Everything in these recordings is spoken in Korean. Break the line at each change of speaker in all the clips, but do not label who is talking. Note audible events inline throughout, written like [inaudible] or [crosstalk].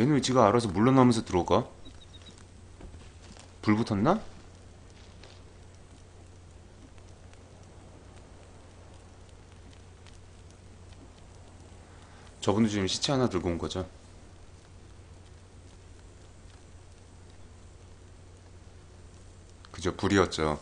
얘는 왜 지가 알아서 물러나면서 들어가? 불 붙었나? 저분도 지금 시체 하나 들고 온 거죠? 그죠, 불이었죠.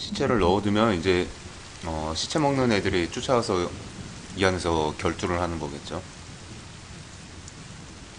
시체를 넣어두면 이제 어, 시체 먹는 애들이 쫓아와서 이 안에서 결투를 하는 거겠죠.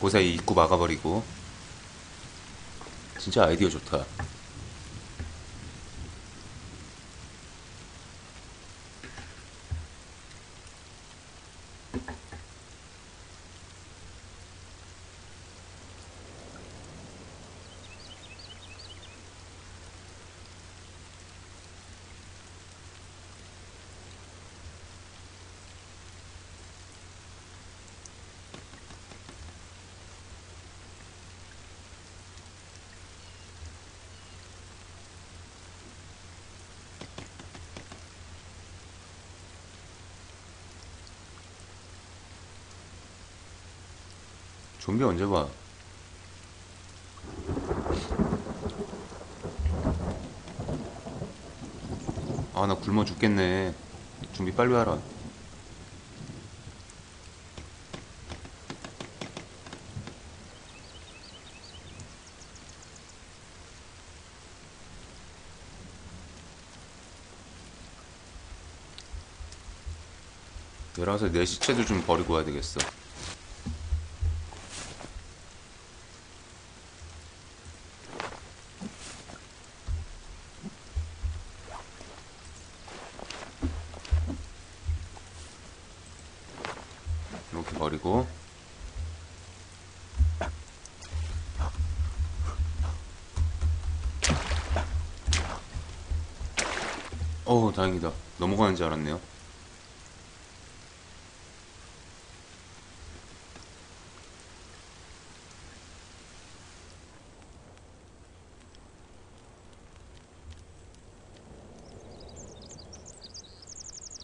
그 사이 입구 막아버리고 진짜 아이디어 좋다. 좀비 언제 봐? 아, 나 굶어 죽겠네. 준비 빨리 하라. 내려가서 내 시체도 좀 버리고 와야 되겠어. 버리고. 어우 다행이다. 넘어가는 줄 알았네요.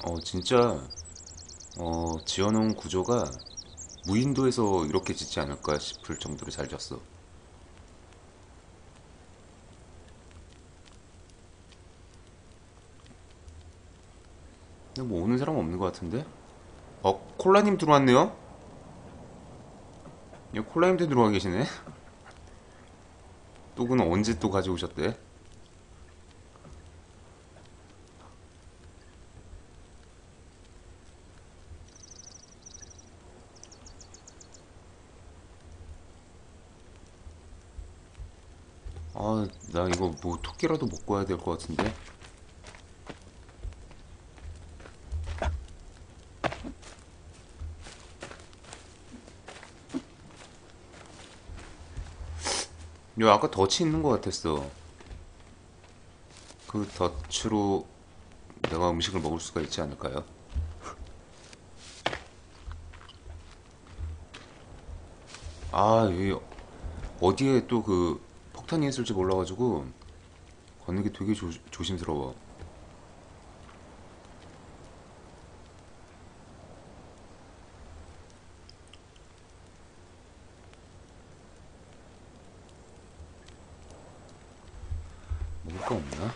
어 진짜 어, 지어놓은 구조가 무인도에서 이렇게 짓지 않을까 싶을 정도로 잘 졌어. 근데 뭐 오는 사람 없는 것 같은데? 어, 콜라님 들어왔네요? 야, 콜라님도 들어와 계시네? [laughs] 또그는 언제 또 가져오셨대? 아, 나 토끼라도 먹고 와야 될 것 같은데? 요 아까 덫이 있는 것 같았어. 그 덫으로 내가 음식을 먹을 수가 있지 않을까요? 아, 여기 어디에 또 그 폭탄이 있을지 몰라가지고 걷는 게 되게 조, 조심스러워. 먹을 거 없나?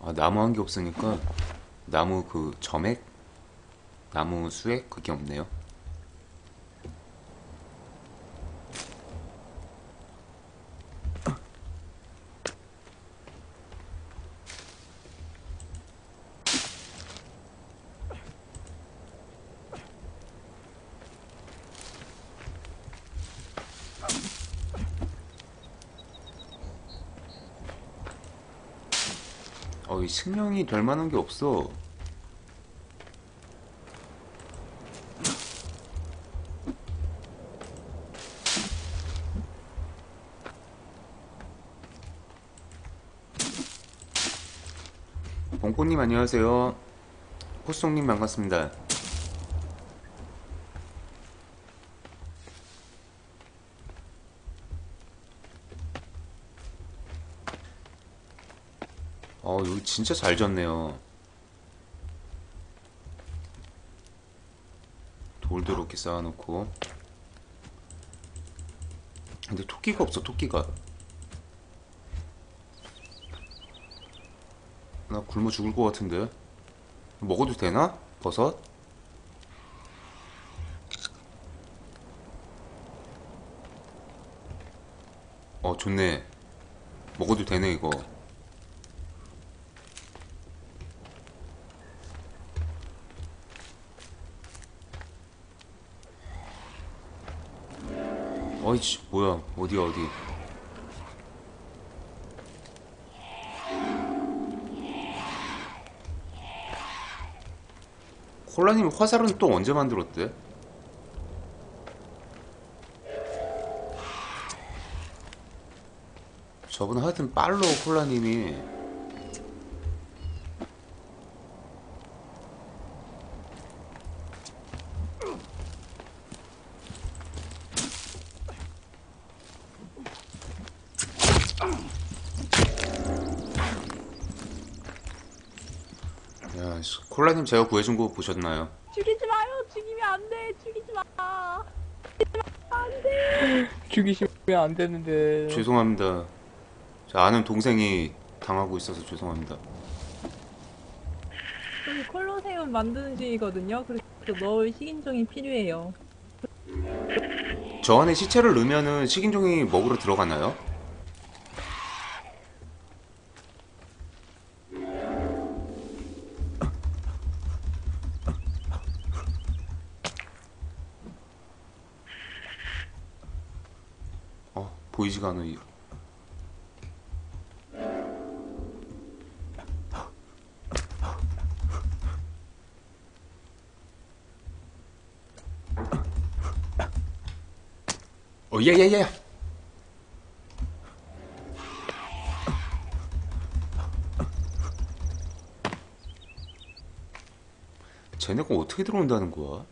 아, 나무 한 개 없으니까 나무 그 점액? 나무 수액? 그게 없네요. 어, 이 식량이 될 만한 게 없어. 봉꼬님 안녕하세요. 호송님 반갑습니다. 어, 여기 진짜 잘 졌네요. 돌도 이렇게 쌓아놓고. 근데 토끼가 없어, 토끼가. 나 굶어 죽을 것 같은데. 먹어도 되나? 버섯? 어, 좋네. 먹어도 되네, 이거. 어이씨, 뭐야. 어디야, 어디. 콜라님 화살은 또 언제 만들었대? 저분 하여튼 빨로 콜라님이 제가 구해준 거 보셨나요?
죽이지 마요. 죽이면 안 돼. 죽이지 마. 안 돼.
죽이시면 안 되는데.
죄송합니다. 제 아는 동생이 당하고 있어서 죄송합니다.
여기 콜로세움 만드는 중이거든요. 그래서 넣을 식인종이 필요해요.
저 안에 시체를 넣으면은 식인종이 먹으러 들어가나요? 보이지가. 이- 어, 예, 예, 예. 쟤네가 어떻게 들어온다는 거야?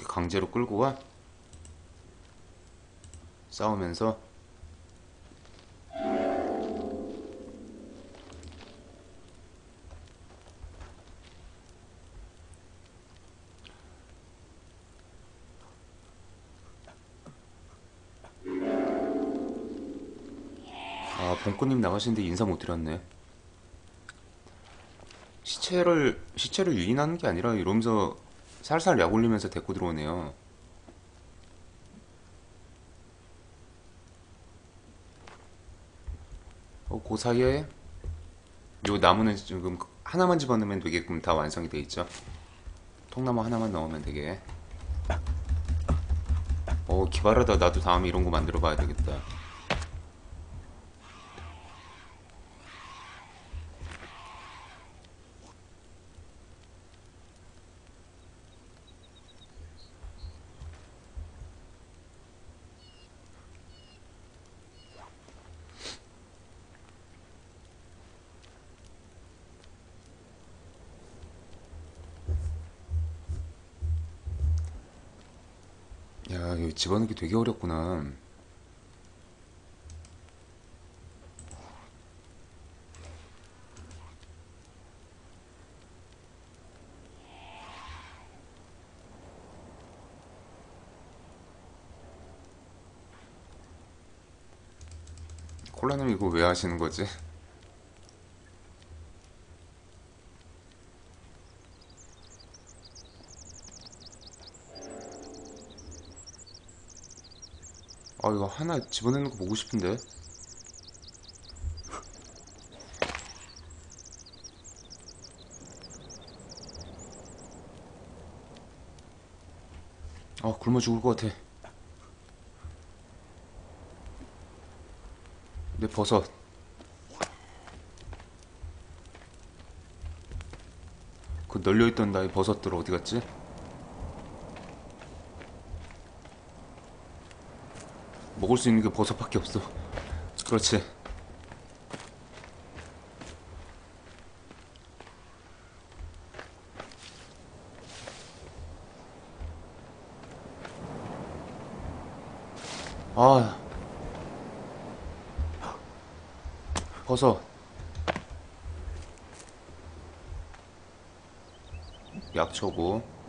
이렇게 강제로 끌고 와? 싸우면서? 아, 봉꾸님 나가시는데 인사 못 드렸네. 시체를, 시체를 유인하는 게 아니라 이러면서 살살 약 올리면서 데리고 들어오네요. 어, 그 사이에 요 나무는 지금 하나만 집어넣으면 되게끔 다 완성이 돼 있죠. 통나무 하나만 넣으면 되게. 어, 기발하다. 나도 다음에 이런 거 만들어 봐야 되겠다. 집어넣기 되게 어렵구나. 콜라님 이거 왜 하시는 거지? 아, 이거 하나 집어넣는 거 보고 싶은데. 아, 굶어 죽을 것 같아. 내 버섯. 그 널려있던 나의 버섯들 어디 갔지? 먹을 수 있는 게 버섯밖에 없어. 그렇지. 아. 버섯. 약초고.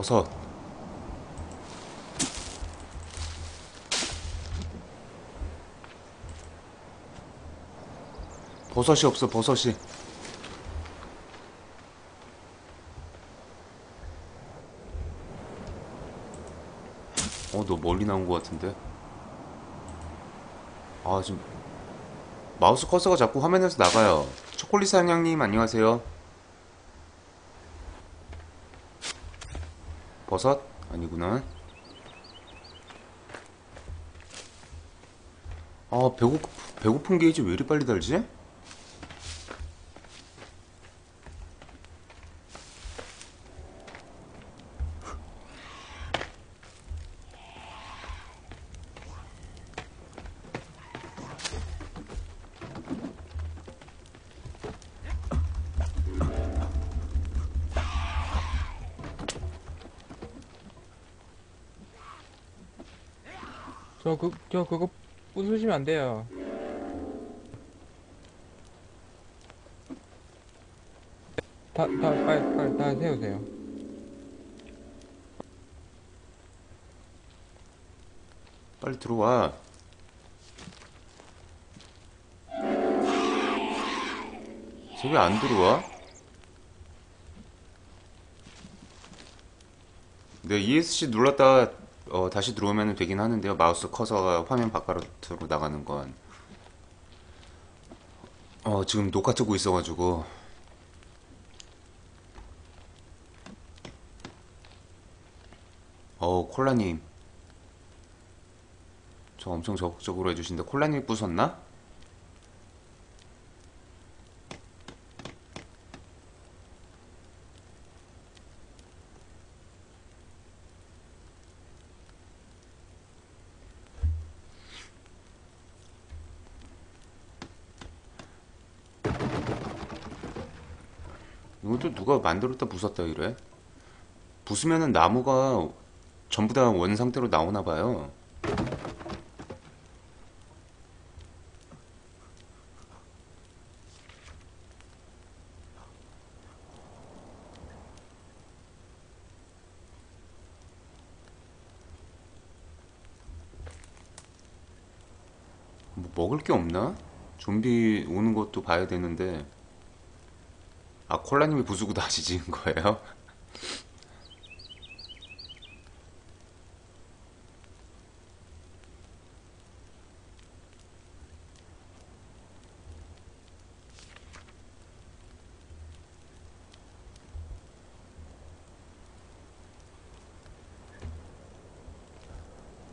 버섯. 버섯이 없어, 버섯이. 어, 너 멀리 나온 것 같은데? 아, 지금 마우스 커서가 자꾸 화면에서 나가요. 초콜릿 사냥님, 안녕하세요. 버섯? 아니구나. 아, 배고, 배고픈 게이지 왜 이리 빨리 달지?
저, 그, 저 그거 부수시면 안 돼요. 다, 다, 빨리, 빨리, 다 세우세요.
빨리 들어와. 쟤 왜 안 들어와? 네, ESC 눌렀다가 어, 다시 들어오면 되긴 하는데요. 마우스 커서가 화면 바깥으로 나가는 건. 어, 지금 녹화 뜨고 있어가지고. 어, 콜라님. 저 엄청 적극적으로 해주신데 콜라님 부쉈나? 누가 만들었다 부쉈다 이래? 부수면은 나무가 전부 다 원 상태로 나오나 봐요. 뭐 먹을 게 없나? 좀비 오는 것도 봐야 되는데 아 콜라님이 부수고 다시 지은 거예요?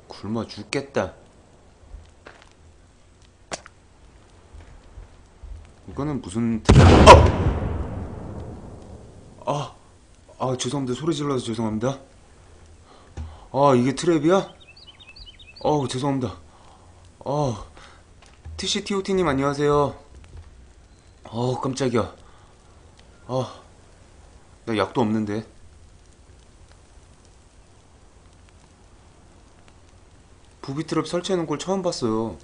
굶어 죽겠다. 이거는 무슨 트랩? 아, 아 죄송합니다. 소리 질러서 죄송합니다. 아 이게 트랩이야? 어우 죄송합니다. 어, TCTOT님 안녕하세요. 어 깜짝이야. 아, 나 약도 없는데. 부비트랩 설치해놓은 걸 처음 봤어요.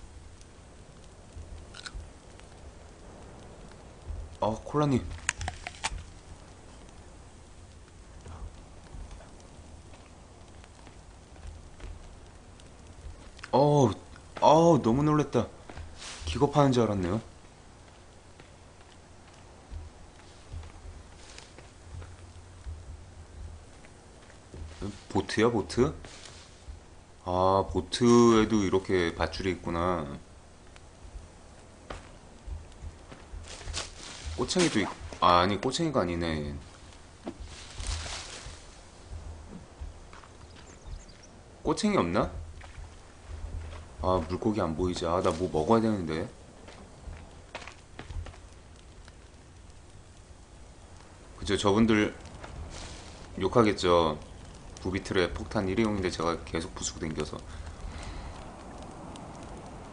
아, 콜라님. 어우, 아우, 너무 놀랬다. 기겁하는 줄 알았네요. 보트야, 보트? 아, 보트에도 이렇게 밧줄이 있구나. 꼬챙이도 있... 아, 아니, 꼬챙이가 아니네. 꼬챙이 없나? 아 물고기 안 보이지. 아 나 뭐 먹어야 되는데. 그죠 저분들 욕하겠죠. 부비틀에 폭탄 일회용인데 제가 계속 부수고 댕겨서.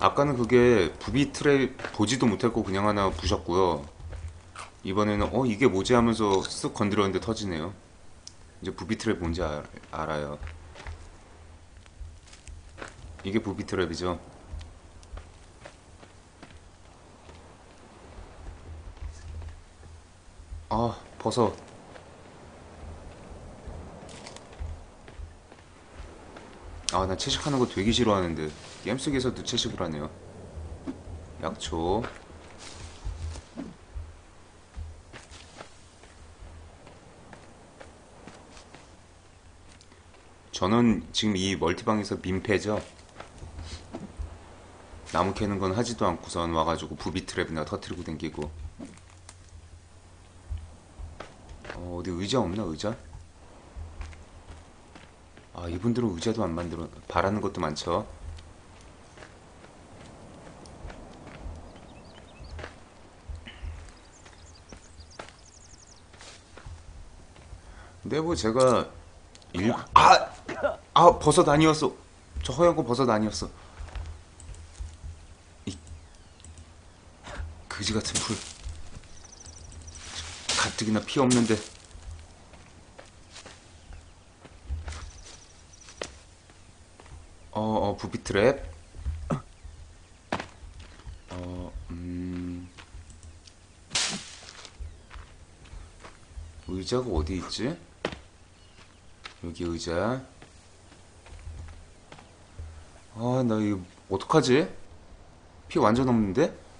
아까는 그게 부비틀에 보지도 못했고 그냥 하나 부셨고요. 이번에는 어 이게 뭐지 하면서 쓱 건드렸는데 터지네요. 이제 부비틀에 뭔지 알, 알아요. 이게 부비트랩이죠. 아 버섯. 아 나 채식하는 거 되게 싫어하는데 게임 속에서도 채식을 하네요. 약초. 저는 지금 이 멀티방에서 민폐죠 나무 캐는 건 하지도 않고선 와가지고 부비트랩이나 터트리고 댕기고 어, 어디 의자 없나 의자? 아 이분들은 의자도 안 만들어 바라는 것도 많죠 근데 뭐 제가 일... 아! 아 버섯 아니었어 저 허연 거 버섯 아니었어 그지 같은 풀 가뜩이나 피 없는데 어, 어 부비트랩 어, 음 의자가 어디 있지? 여기 의자 아 나 이거 어떡하지? 피 완전 없는데?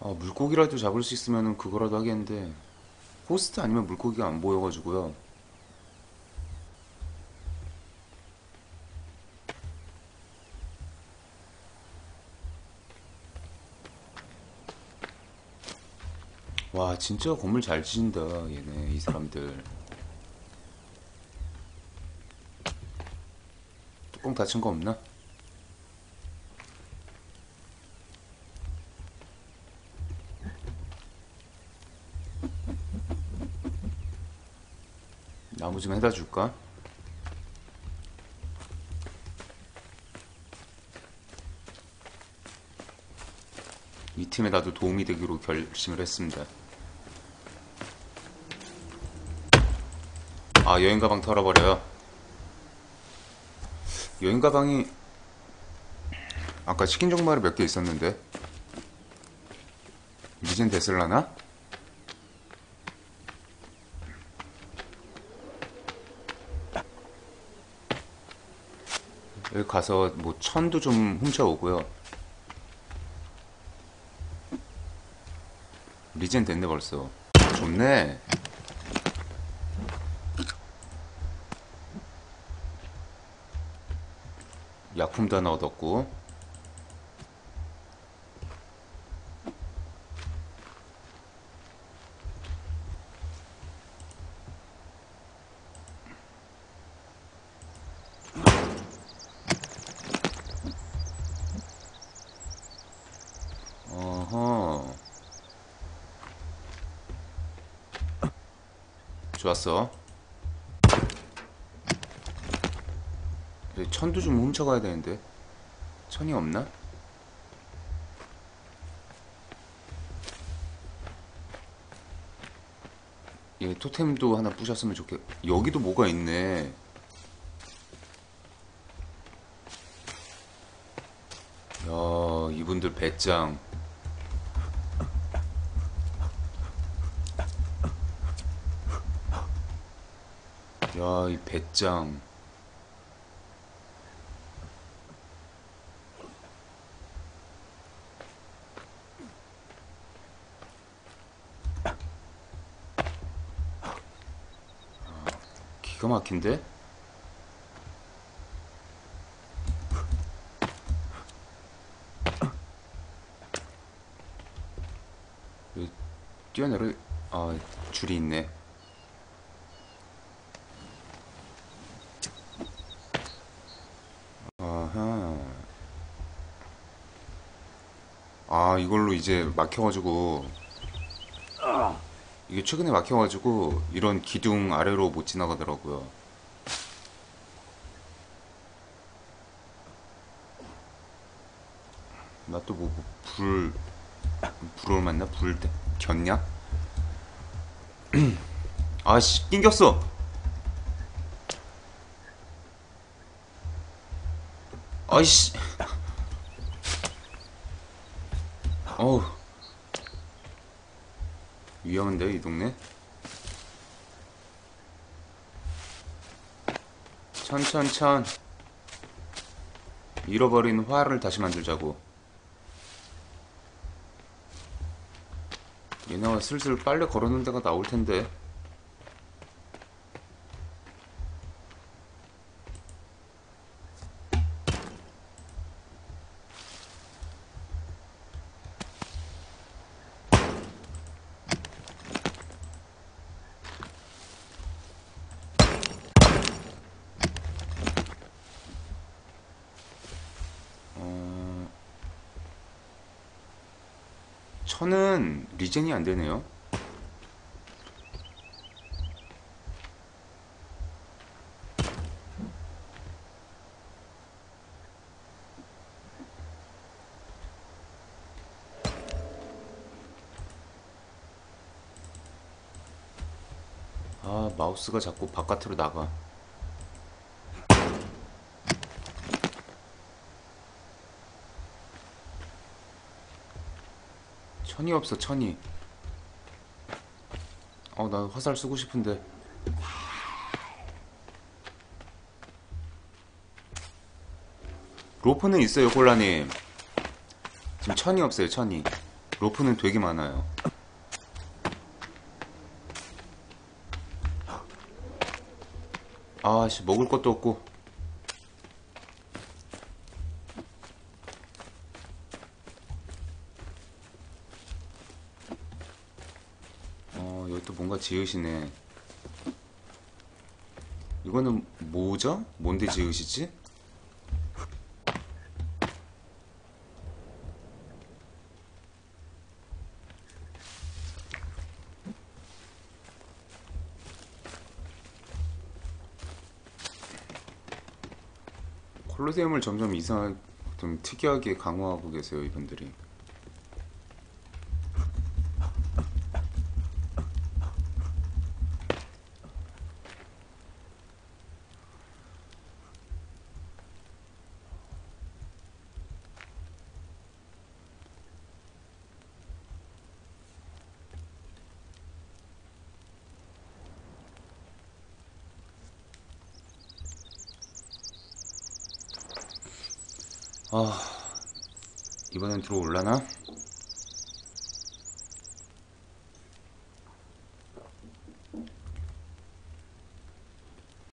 아, 물고기라도 잡을 수 있으면 그거라도 하겠는데 호스트 아니면 물고기가 안 보여가지고요. 와, 진짜 건물 잘 지진다, 얘네, 이 사람들. 뚜껑 닫힌 거 없나? 나무 좀 해다 줄까? 이 팀에 나도 도움이 되기로 결심을 했습니다. 아, 여행 가방 털어버려요. 여행 가방이 아까 치킨 종말이 몇 개 있었는데 이젠 됐을라나? 여기 가서 뭐 천도 좀 훔쳐오고요. 리젠 됐네 벌써. 좋네. 약품도 하나 얻었고. 그래, 천도 좀 훔쳐가야 되는데. 천이 없나? 얘 토템도 하나 부셨으면 좋겠. 여기도 뭐가 있네. 야, 이분들 배짱. 야, 이 배짱. 기가 막힌데? 뛰어내려 아 줄이 있네 이걸로 이제 막혀가지고 이게 최근에 막혀가지고 이런 기둥 아래로 못 지나가더라고요. 나 또 뭐 불 불을 맞나 불 때- 겼냐? [clears throat] 아씨 낑겼어. 아이씨. 어우. 위험한데 이 동네? 천천천 잃어버린 화를 다시 만들자고 얘네가 슬슬 빨래 걸어놓은 데가 나올 텐데 천은 리젠이 안 되네요. 아, 마우스가 자꾸 바깥으로 나가. 천이 없어, 천이. 어, 나 화살 쓰고 싶은데. 로프는 있어요, 콜라님. 지금 천이 없어요, 천이. 로프는 되게 많아요. 아씨, 먹을 것도 없고. 어, 여기 또 뭔가 지으시네. 이거는 뭐죠? 뭔데 지으시지? 콜로세움을 점점 이상, 좀 특이하게 강화하고 계세요, 이분들이.